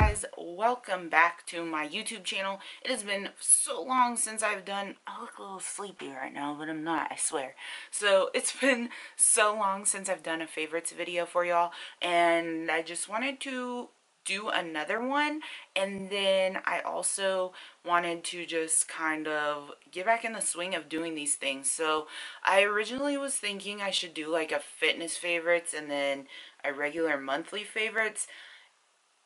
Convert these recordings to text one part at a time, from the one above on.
guys welcome back to my youtube channel. It has been so long since i've done i look a little sleepy right now but i'm not i swear. So it's been so long since i've done a favorites video for y'all and i just wanted to do another one and then I also wanted to just kind of get back in the swing of doing these things. So I originally was thinking I should do like a fitness favorites and then a regular monthly favorites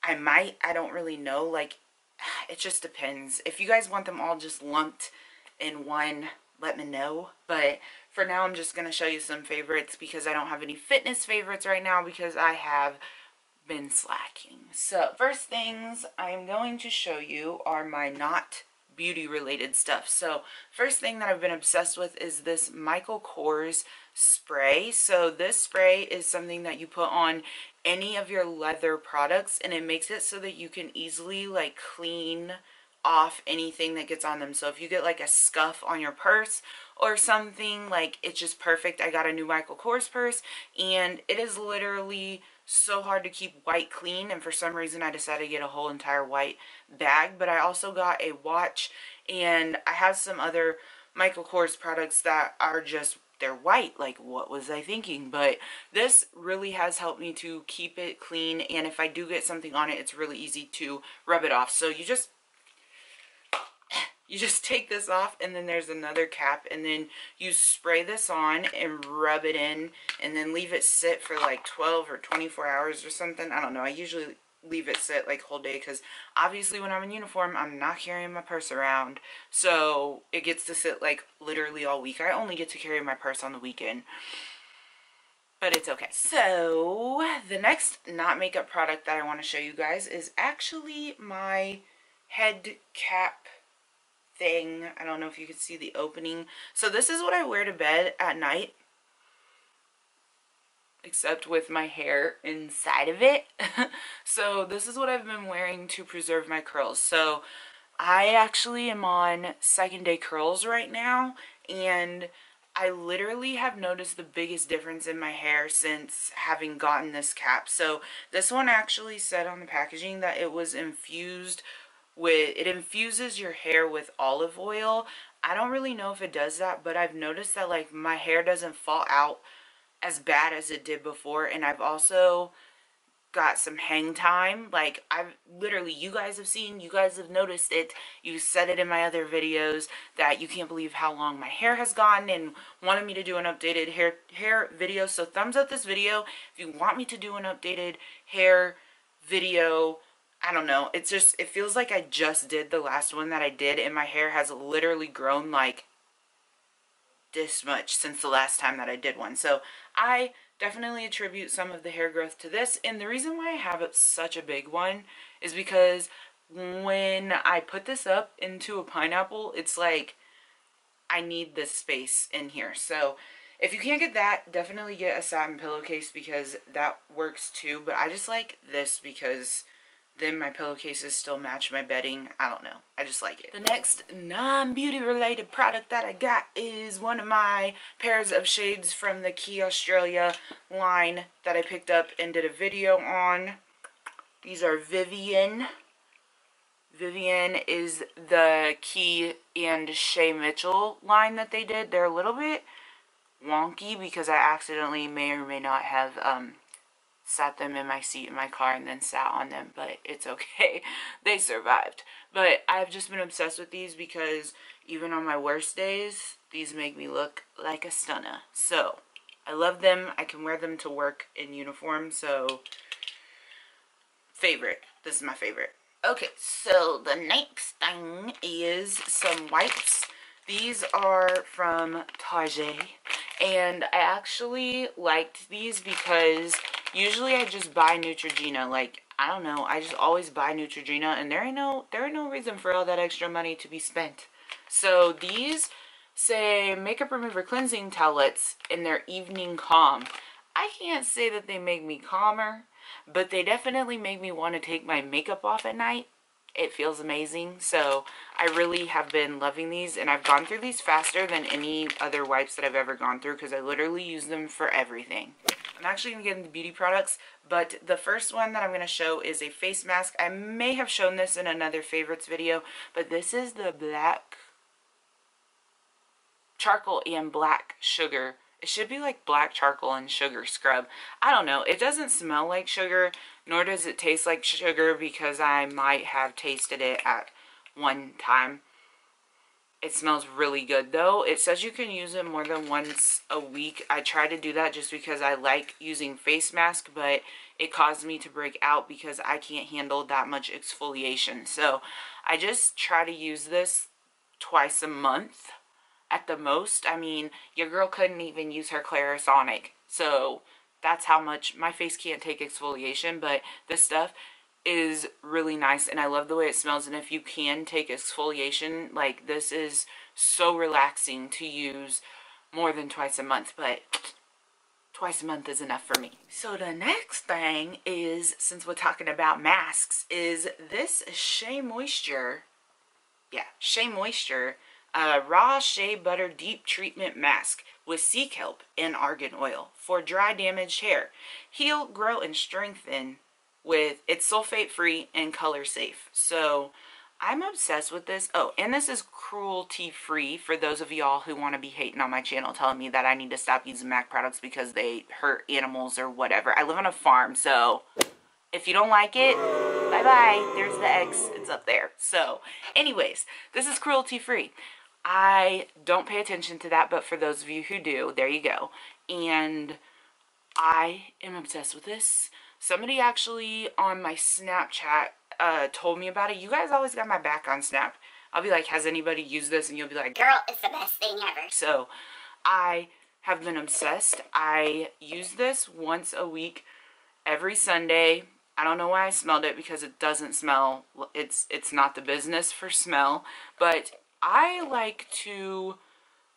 I might I don't really know like it just depends if you guys want them all just lumped in one let me know but for now I'm just gonna show you some favorites because I don't have any fitness favorites right now because I have been slacking. So first things I'm going to show you are my not beauty related stuff. So first thing that I've been obsessed with is this Michael Kors spray. So this spray is something that you put on any of your leather products and it makes it so that you can easily like clean off anything that gets on them. So if you get like a scuff on your purse or something, like it's just perfect. I got a new Michael Kors purse and it is literally so hard to keep white clean and for some reason I decided to get a whole entire white bag but I also got a watch and I have some other Michael Kors products that are just they're white like what was I thinking? But this really has helped me to keep it clean and if I do get something on it it's really easy to rub it off. So you just you just take this off and then there's another cap and then you spray this on and rub it in and then leave it sit for like 12 or 24 hours or something. I don't know. I usually leave it sit like whole day because obviously when I'm in uniform I'm not carrying my purse around so it gets to sit like literally all week. I only get to carry my purse on the weekend but it's okay. So the next not makeup product that I want to show you guys is actually my head cap thing. I don't know if you can see the opening. So this is what I wear to bed at night. Except with my hair inside of it. so this is what I've been wearing to preserve my curls. So I actually am on second day curls right now. And I literally have noticed the biggest difference in my hair since having gotten this cap. So this one actually said on the packaging that it was infused with it infuses your hair with olive oil. I don't really know if it does that but i've noticed that like my hair doesn't fall out as bad as it did before and i've also got some hang time. Like i've literally you guys have seen you guys have noticed it. You said it in my other videos that you can't believe how long my hair has gotten and wanted me to do an updated hair hair video. So thumbs up this video. If you want me to do an updated hair video I don't know. It's just, it feels like I just did the last one that I did and my hair has literally grown like this much since the last time that I did one. So I definitely attribute some of the hair growth to this. And the reason why I have such a big one is because when I put this up into a pineapple, it's like I need this space in here. So if you can't get that, definitely get a satin pillowcase because that works too. But I just like this because then my pillowcases still match my bedding. I don't know. I just like it. The next non-beauty related product that I got is one of my pairs of shades from the Quay Australia line that I picked up and did a video on. These are Vivian. Vivian is the Quay and Shay Mitchell line that they did. They're a little bit wonky because I accidentally may or may not have um, sat them in my seat in my car and then sat on them, but it's okay. they survived. But I've just been obsessed with these because even on my worst days, these make me look like a stunner. So, I love them. I can wear them to work in uniform, so favorite. This is my favorite. Okay, so the next thing is some wipes. These are from Target, and I actually liked these because Usually I just buy Neutrogena. Like, I don't know. I just always buy Neutrogena. And there ain't no, there ain't no reason for all that extra money to be spent. So these say makeup remover cleansing towelettes in their evening calm. I can't say that they make me calmer, but they definitely make me want to take my makeup off at night. It feels amazing. So I really have been loving these and I've gone through these faster than any other wipes that I've ever gone through because I literally use them for everything. I'm actually going to get into beauty products, but the first one that I'm going to show is a face mask. I may have shown this in another favorites video, but this is the black charcoal and black sugar. It should be like black charcoal and sugar scrub. I don't know. It doesn't smell like sugar, nor does it taste like sugar because I might have tasted it at one time. It smells really good though. It says you can use it more than once a week. I try to do that just because I like using face mask, but it caused me to break out because I can't handle that much exfoliation. So I just try to use this twice a month at the most. I mean, your girl couldn't even use her Clarisonic. So that's how much my face can't take exfoliation, but this stuff is really nice and I love the way it smells and if you can take exfoliation like this is so relaxing to use more than twice a month but twice a month is enough for me. So the next thing is since we're talking about masks is this Shea Moisture yeah Shea Moisture uh, raw shea butter deep treatment mask with sea kelp and argan oil for dry damaged hair. Heal, grow, and strengthen with it's sulfate free and color safe. So I'm obsessed with this. Oh, and this is cruelty free for those of y'all who want to be hating on my channel telling me that I need to stop using MAC products because they hurt animals or whatever. I live on a farm, so if you don't like it, bye-bye. There's the X. It's up there. So, anyways, this is cruelty free. I don't pay attention to that, but for those of you who do, there you go. And I am obsessed with this. Somebody actually on my Snapchat uh, told me about it. You guys always got my back on Snap. I'll be like, has anybody used this? And you'll be like, girl, it's the best thing ever. So I have been obsessed. I use this once a week, every Sunday. I don't know why I smelled it because it doesn't smell. It's it's not the business for smell, but I like to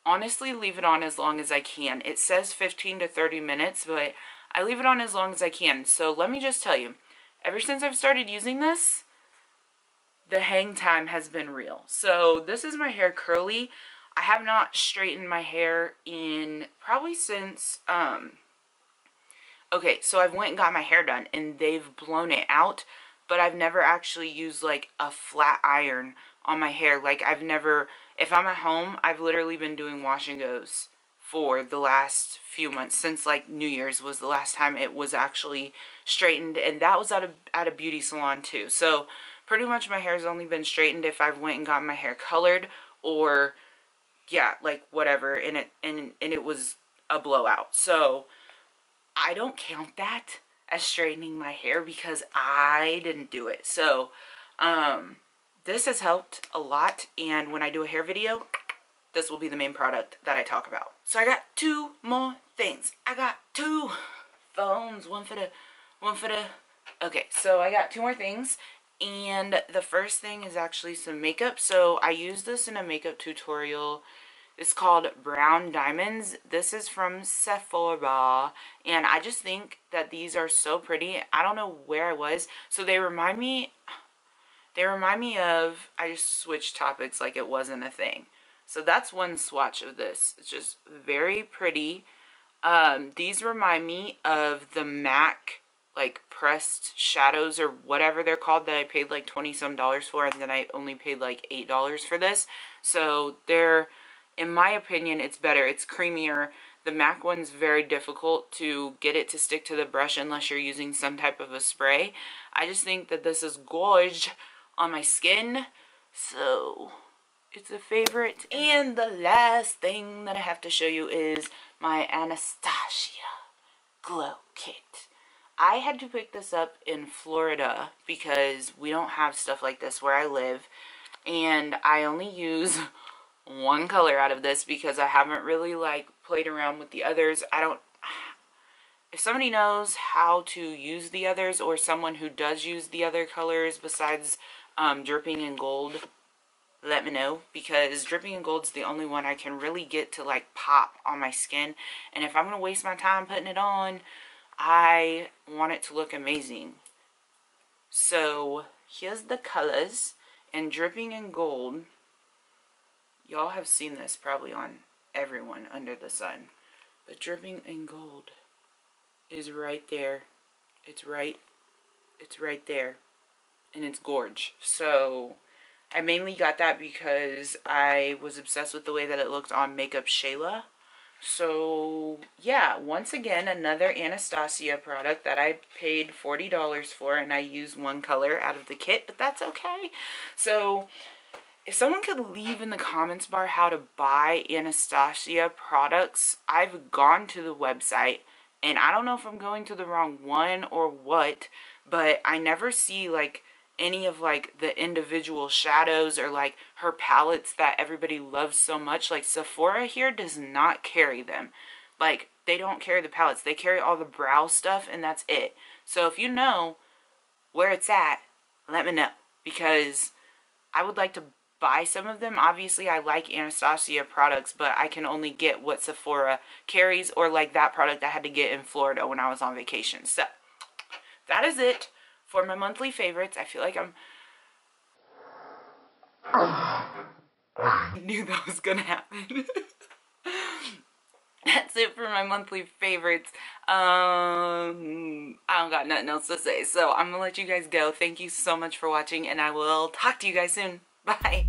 honestly leave it on as long as I can. It says 15 to 30 minutes, but I leave it on as long as I can. So let me just tell you, ever since I've started using this, the hang time has been real. So this is my hair curly. I have not straightened my hair in probably since, um, okay, so I've went and got my hair done and they've blown it out, but I've never actually used like a flat iron on my hair. Like I've never, if I'm at home, I've literally been doing wash and goes for the last few months since like New Year's was the last time it was actually straightened and that was at a at a beauty salon too. So pretty much my hair has only been straightened if I've went and got my hair colored or yeah, like whatever and it and and it was a blowout. So I don't count that as straightening my hair because I didn't do it. So um this has helped a lot and when I do a hair video this will be the main product that I talk about. So I got two more things. I got two phones, one for the, one for the, okay, so I got two more things. And the first thing is actually some makeup. So I used this in a makeup tutorial. It's called Brown Diamonds. This is from Sephora. And I just think that these are so pretty. I don't know where I was. So they remind me, they remind me of, I just switched topics like it wasn't a thing. So that's one swatch of this. It's just very pretty. Um, these remind me of the MAC like pressed shadows or whatever they're called that I paid like 20 some dollars for and then I only paid like $8 for this. So they're, in my opinion, it's better. It's creamier. The MAC one's very difficult to get it to stick to the brush unless you're using some type of a spray. I just think that this is gorge on my skin. So it's a favorite. And the last thing that I have to show you is my Anastasia Glow Kit. I had to pick this up in Florida because we don't have stuff like this where I live. And I only use one color out of this because I haven't really like played around with the others. I don't if somebody knows how to use the others or someone who does use the other colors besides um, dripping in gold let me know because dripping in gold is the only one I can really get to like pop on my skin. And if I'm gonna waste my time putting it on I want it to look amazing. So here's the colors and dripping in gold y'all have seen this probably on everyone under the sun but dripping in gold is right there. It's right, it's right there. And it's gorge. So I mainly got that because I was obsessed with the way that it looked on Makeup Shayla. So yeah, once again, another Anastasia product that I paid $40 for and I used one color out of the kit, but that's okay. So if someone could leave in the comments bar how to buy Anastasia products, I've gone to the website and I don't know if I'm going to the wrong one or what, but I never see like any of like the individual shadows or like her palettes that everybody loves so much. Like Sephora here does not carry them. Like they don't carry the palettes. They carry all the brow stuff and that's it. So if you know where it's at, let me know because I would like to buy some of them. Obviously, I like Anastasia products, but I can only get what Sephora carries or like that product I had to get in Florida when I was on vacation. So that is it for my monthly favorites. I feel like I'm... I knew that was gonna happen. That's it for my monthly favorites. Um, I don't got nothing else to say, so I'm gonna let you guys go. Thank you so much for watching, and I will talk to you guys soon. Bye.